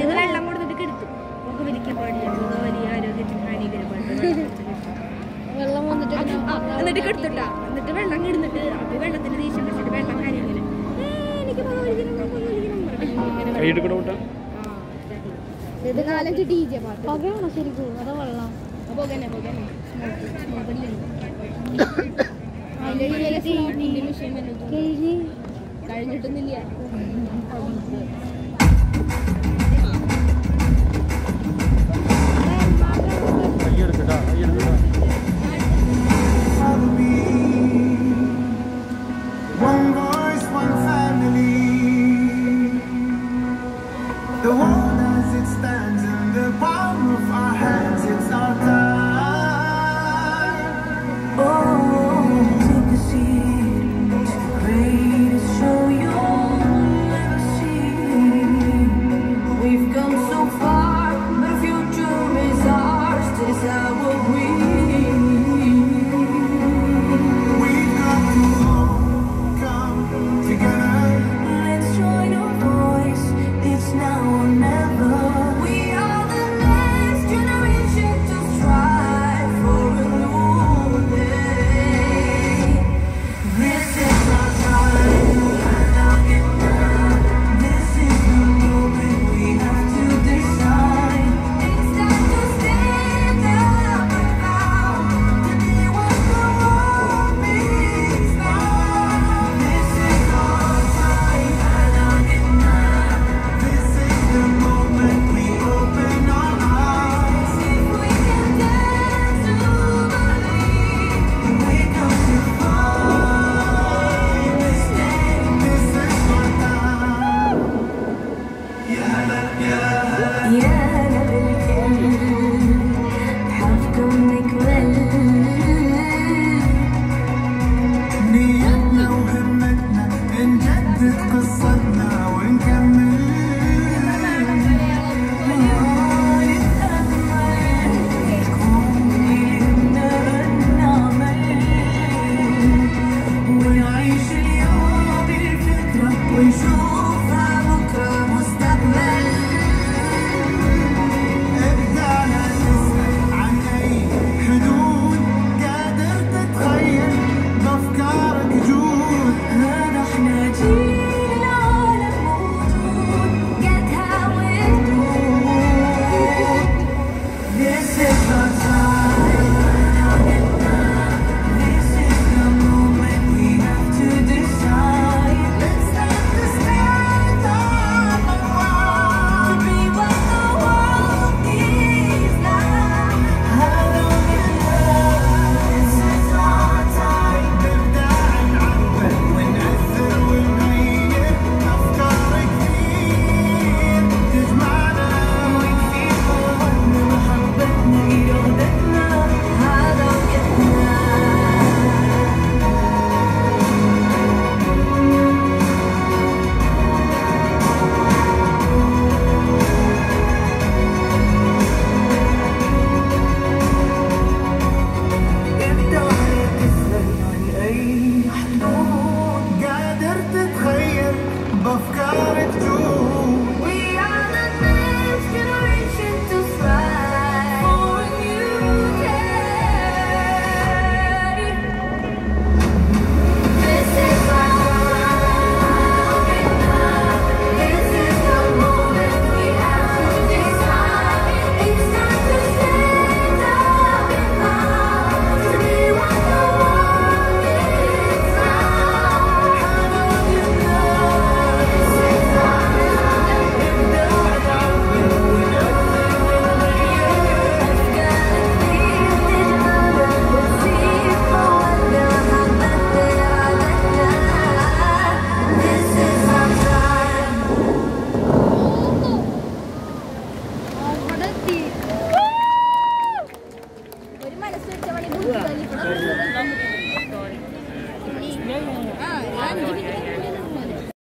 ഇത് വെള്ളം കൊടുത്തിട്ട് കിടത്തു നമുക്ക് വലിക്കാൻ പാടില്ല വലിയ ആരോഗ്യത്തിന് ഹാനികരമായിട്ട് എന്നിട്ട് കിടത്തുണ്ടാ എന്നിട്ട് വെള്ളം കിടന്നിട്ട് അപ്പൊ വെള്ളത്തിന് ദേഷ്യം വെച്ചിട്ട് വെള്ളം ഹാനികരം എനിക്ക് ഇത് കാലം ഡി ജെ പാട്ട് പകയാണോ ശരിക്കും അതോ വെള്ളം പോകനെ പോകനെ സ്മോക്കില്ല അതിലെ മിഷൻ കഴിഞ്ഞിട്ടൊന്നുമില്ല